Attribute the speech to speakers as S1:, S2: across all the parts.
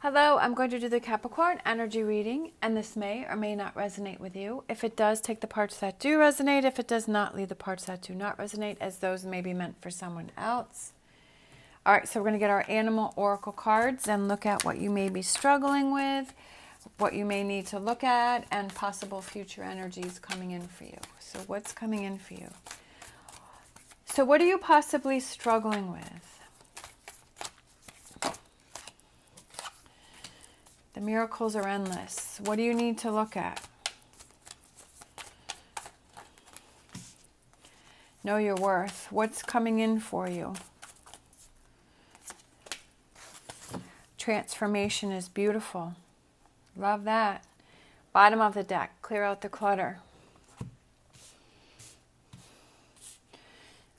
S1: Hello, I'm going to do the Capricorn energy reading, and this may or may not resonate with you. If it does, take the parts that do resonate. If it does not, leave the parts that do not resonate, as those may be meant for someone else. All right, so we're going to get our animal oracle cards and look at what you may be struggling with, what you may need to look at, and possible future energies coming in for you. So, what's coming in for you? So, what are you possibly struggling with? The miracles are endless. What do you need to look at? Know your worth. What's coming in for you? Transformation is beautiful. Love that. Bottom of the deck, clear out the clutter.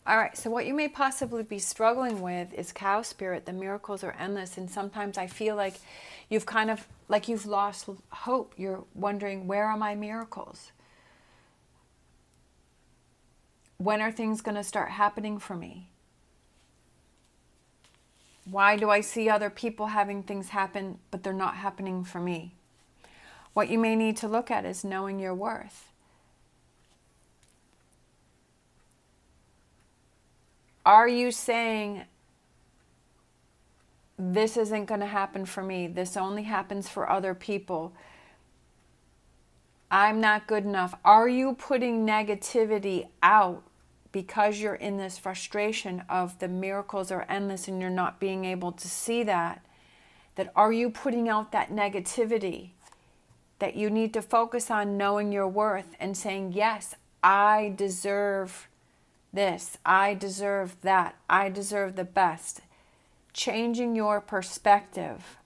S1: All right, so what you may possibly be struggling with is cow spirit. The miracles are endless, and sometimes I feel like You've kind of like you've lost hope. You're wondering, where are my miracles? When are things going to start happening for me? Why do I see other people having things happen, but they're not happening for me? What you may need to look at is knowing your worth. Are you saying, this isn't going to happen for me. This only happens for other people. I'm not good enough. Are you putting negativity out because you're in this frustration of the miracles are endless and you're not being able to see that? That are you putting out that negativity? That you need to focus on knowing your worth and saying, Yes, I deserve this. I deserve that. I deserve the best changing your perspective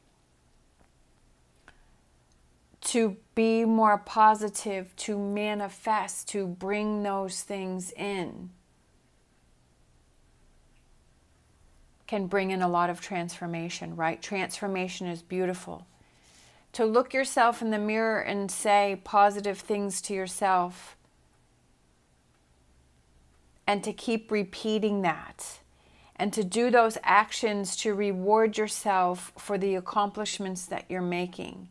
S1: to be more positive, to manifest, to bring those things in, can bring in a lot of transformation, right? Transformation is beautiful. To look yourself in the mirror and say positive things to yourself and to keep repeating that and to do those actions to reward yourself for the accomplishments that you're making,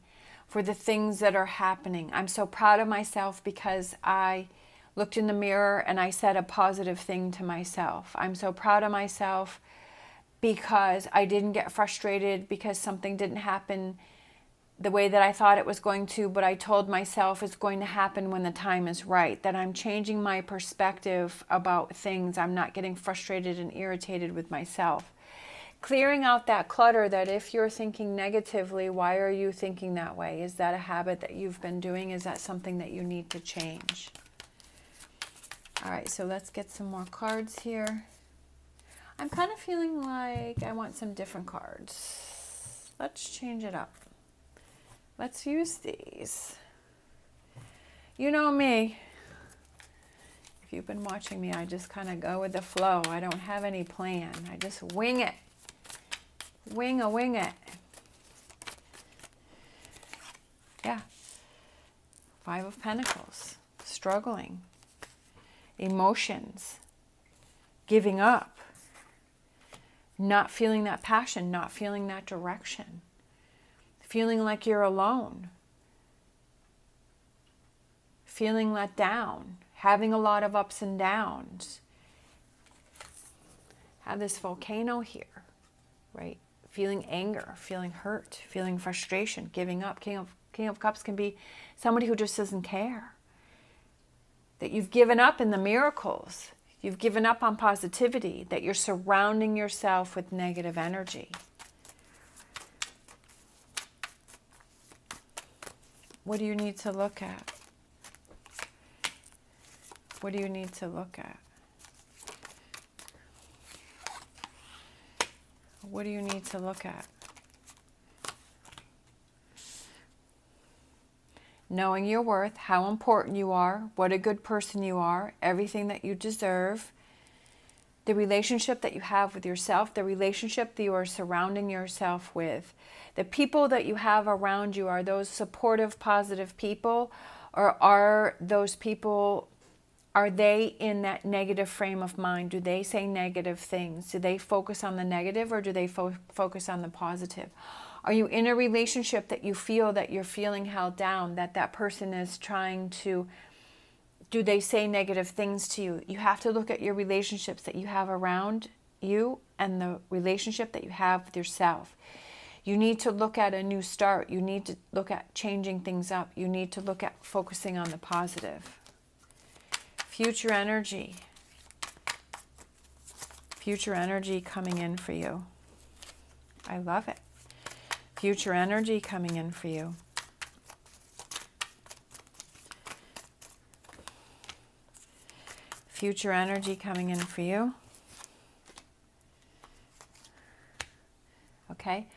S1: for the things that are happening. I'm so proud of myself because I looked in the mirror and I said a positive thing to myself. I'm so proud of myself because I didn't get frustrated because something didn't happen the way that I thought it was going to, but I told myself it's going to happen when the time is right, that I'm changing my perspective about things. I'm not getting frustrated and irritated with myself. Clearing out that clutter that if you're thinking negatively, why are you thinking that way? Is that a habit that you've been doing? Is that something that you need to change? All right, so let's get some more cards here. I'm kind of feeling like I want some different cards. Let's change it up. Let's use these. You know me. If you've been watching me, I just kind of go with the flow. I don't have any plan. I just wing it. Wing a wing it. Yeah. Five of Pentacles. Struggling. Emotions. Giving up. Not feeling that passion. Not feeling that direction feeling like you're alone, feeling let down, having a lot of ups and downs. Have this volcano here, right? Feeling anger, feeling hurt, feeling frustration, giving up. King of King of Cups can be somebody who just doesn't care. That you've given up in the miracles. You've given up on positivity, that you're surrounding yourself with negative energy. What do you need to look at? What do you need to look at? What do you need to look at? Knowing your worth, how important you are, what a good person you are, everything that you deserve, the relationship that you have with yourself, the relationship that you are surrounding yourself with. The people that you have around you are those supportive, positive people, or are those people, are they in that negative frame of mind? Do they say negative things? Do they focus on the negative or do they fo- focus on the positive? Are you in a relationship that you feel that you're feeling held down, that that person is trying to do they say negative things to you? You have to look at your relationships that you have around you and the relationship that you have with yourself. You need to look at a new start. You need to look at changing things up. You need to look at focusing on the positive. Future energy. Future energy coming in for you. I love it. Future energy coming in for you. Future energy coming in for you. Okay.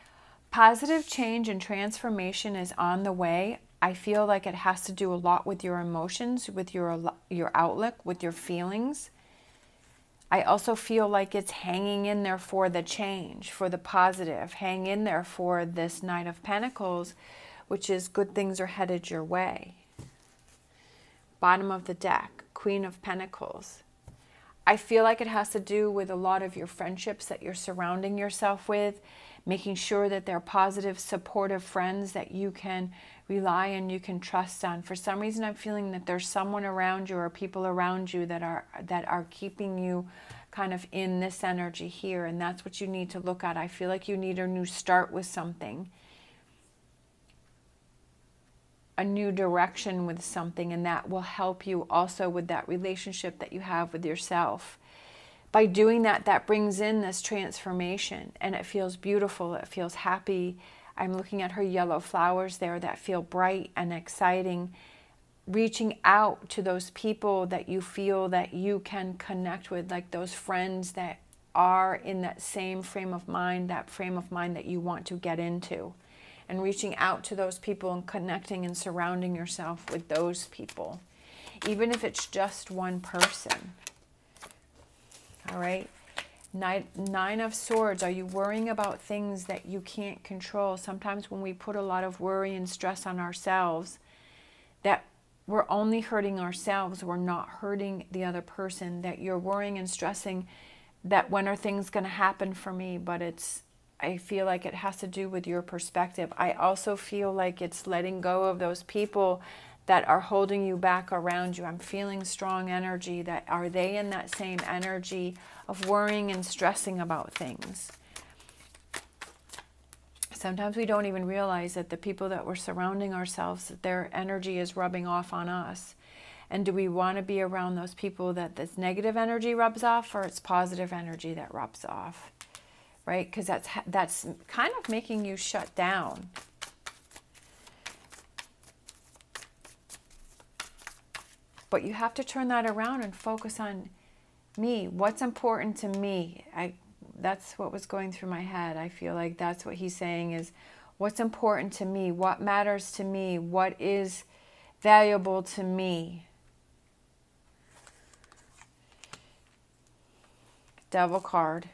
S1: Positive change and transformation is on the way. I feel like it has to do a lot with your emotions, with your your outlook, with your feelings. I also feel like it's hanging in there for the change, for the positive. Hang in there for this Knight of Pentacles, which is good things are headed your way. Bottom of the deck, Queen of Pentacles. I feel like it has to do with a lot of your friendships that you're surrounding yourself with, making sure that they're positive, supportive friends that you can rely and you can trust on. For some reason I'm feeling that there's someone around you or people around you that are that are keeping you kind of in this energy here and that's what you need to look at. I feel like you need a new start with something. A new direction with something and that will help you also with that relationship that you have with yourself by doing that, that brings in this transformation and it feels beautiful, it feels happy, I'm looking at her yellow flowers there that feel bright and exciting. Reaching out to those people that you feel that you can connect with, like those friends that are in that same frame of mind, that frame of mind that you want to get into. And reaching out to those people and connecting and surrounding yourself with those people, even if it's just one person. All right. Nine, nine of Swords, are you worrying about things that you can't control? Sometimes when we put a lot of worry and stress on ourselves, that we're only hurting ourselves, we're not hurting the other person, that you're worrying and stressing that when are things going to happen for me, but it's I feel like it has to do with your perspective. I also feel like it's letting go of those people that are holding you back around you. I'm feeling strong energy that are they in that same energy of worrying and stressing about things. Sometimes we don't even realize that the people that we're surrounding ourselves, their energy is rubbing off on us. And do we want to be around those people that this negative energy rubs off or it's positive energy that rubs off? Right? Because that's that's kind of making you shut down. But you have to turn that around and focus on me. What's important to me? I that's what was going through my head. I feel like that's what he's saying is what's important to me? What matters to me? What is valuable to me? Devil card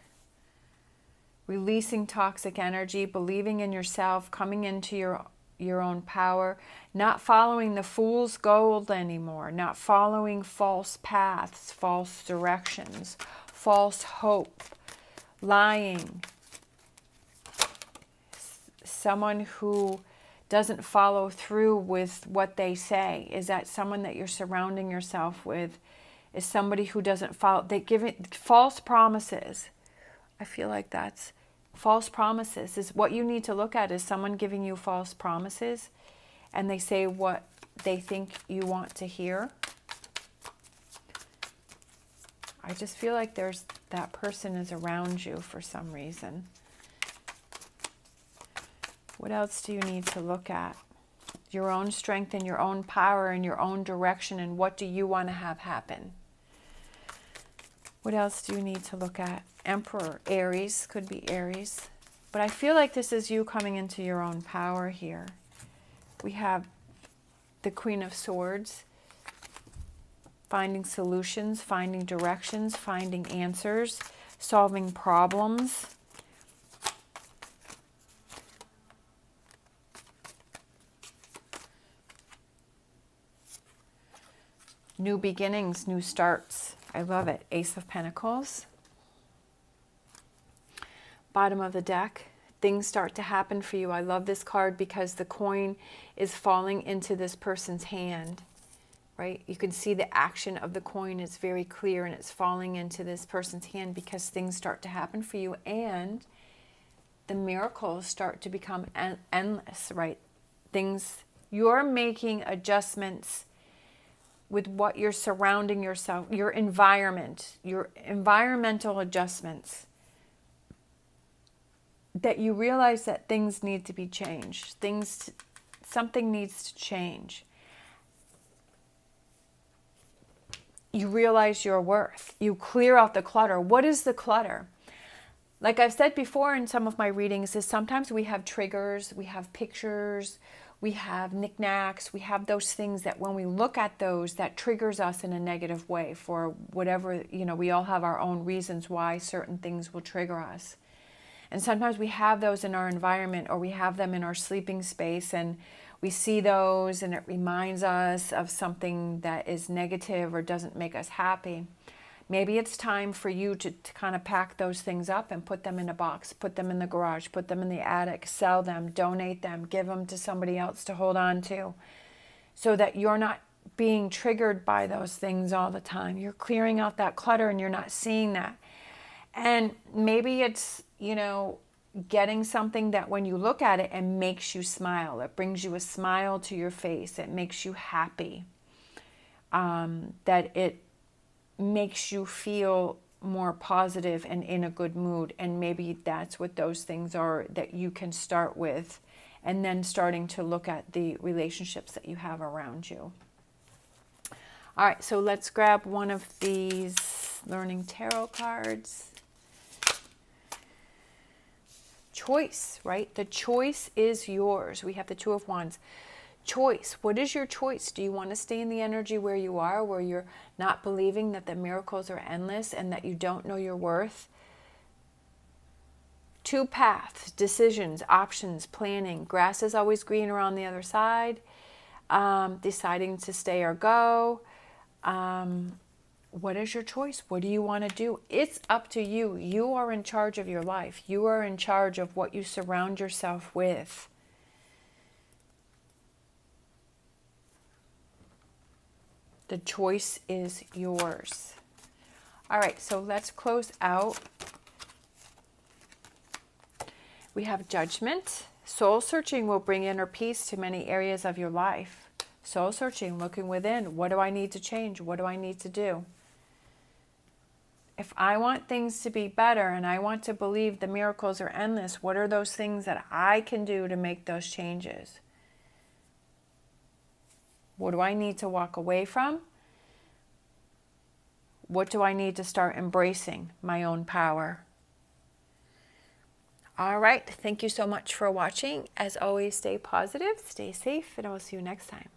S1: releasing toxic energy believing in yourself coming into your your own power, not following the fool's gold anymore, not following false paths, false directions, false hope, lying. Someone who doesn't follow through with what they say. Is that someone that you're surrounding yourself with? Is somebody who doesn't follow, they give it false promises. I feel like that's false promises is what you need to look at is someone giving you false promises and they say what they think you want to hear. I just feel like there's that person is around you for some reason. What else do you need to look at? Your own strength and your own power and your own direction and what do you want to have happen? What else do you need to look at? Emperor, Aries, could be Aries. But I feel like this is you coming into your own power here. We have the Queen of Swords, finding solutions, finding directions, finding answers, solving problems. New beginnings, new starts. I love it. Ace of Pentacles. Bottom of the deck, things start to happen for you. I love this card because the coin is falling into this person's hand, right? You can see the action of the coin is very clear and it's falling into this person's hand because things start to happen for you and the miracles start to become en- endless, right? Things, you're making adjustments with what you're surrounding yourself, your environment, your environmental adjustments that you realize that things need to be changed. Things something needs to change. You realize your worth. You clear out the clutter. What is the clutter? Like I've said before in some of my readings is sometimes we have triggers, we have pictures, we have knickknacks, we have those things that when we look at those, that triggers us in a negative way for whatever, you know, we all have our own reasons why certain things will trigger us. And sometimes we have those in our environment or we have them in our sleeping space and we see those and it reminds us of something that is negative or doesn't make us happy. Maybe it's time for you to, to kind of pack those things up and put them in a box, put them in the garage, put them in the attic, sell them, donate them, give them to somebody else to hold on to so that you're not being triggered by those things all the time. You're clearing out that clutter and you're not seeing that. And maybe it's, you know, getting something that when you look at it, and makes you smile. It brings you a smile to your face. It makes you happy. Um, that it makes you feel more positive and in a good mood. And maybe that's what those things are that you can start with, and then starting to look at the relationships that you have around you. All right, so let's grab one of these learning tarot cards. Choice, right? The choice is yours. We have the Two of Wands choice. What is your choice? Do you want to stay in the energy where you are, where you're not believing that the miracles are endless and that you don't know your worth? Two paths, decisions, options, planning. Grass is always greener on the other side. Um, deciding to stay or go. Um, what is your choice? What do you want to do? It's up to you. You are in charge of your life. You are in charge of what you surround yourself with. The choice is yours. All right, so let's close out. We have judgment. Soul searching will bring inner peace to many areas of your life. Soul searching, looking within. What do I need to change? What do I need to do? If I want things to be better and I want to believe the miracles are endless, what are those things that I can do to make those changes? What do I need to walk away from? What do I need to start embracing? My own power. All right. Thank you so much for watching. As always, stay positive, stay safe, and I will see you next time.